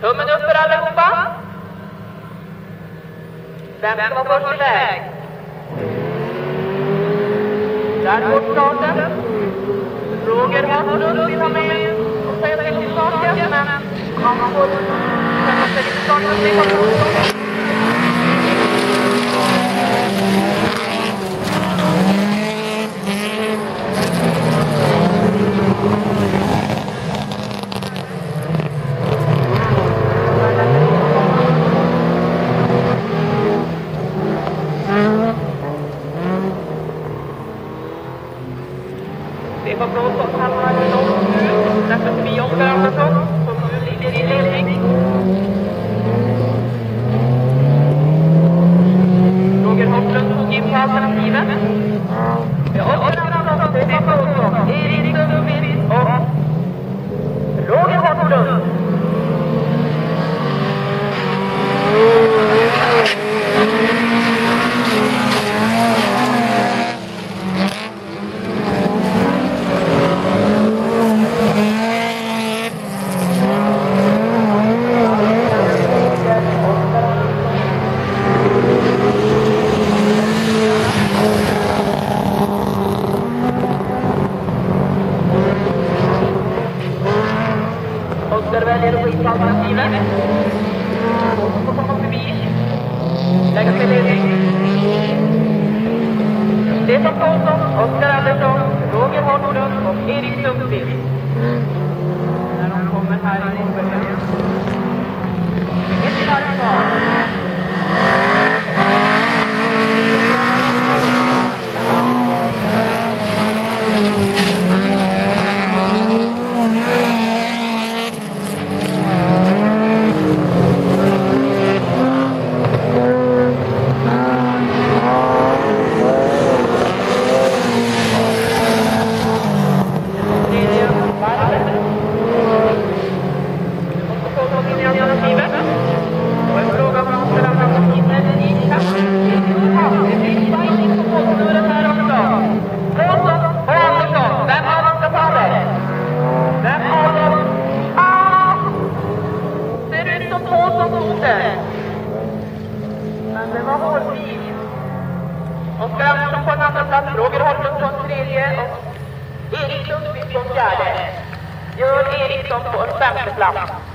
Tummen upp för allihopa. Vem ska vara först iväg? Där går starten. Roger Haslund vill ha med och säga till saken, men han får sätta sig vid starten. Det var så han hade nått ut därför att vi som nu ligger i ledning. Roger Haslund tog. Det per vedere questa mattina Lekker geleden. Stefan Paulson, Oscar Andersson, Roger Hornlund of Erik Sundqvist. Som Paulsson tog det. Men det var hårfint. Oskar Andersson på en annen plass, Roger en tredje og Erik Lundqvist på fjerde. Erik Eriksson på femte plats.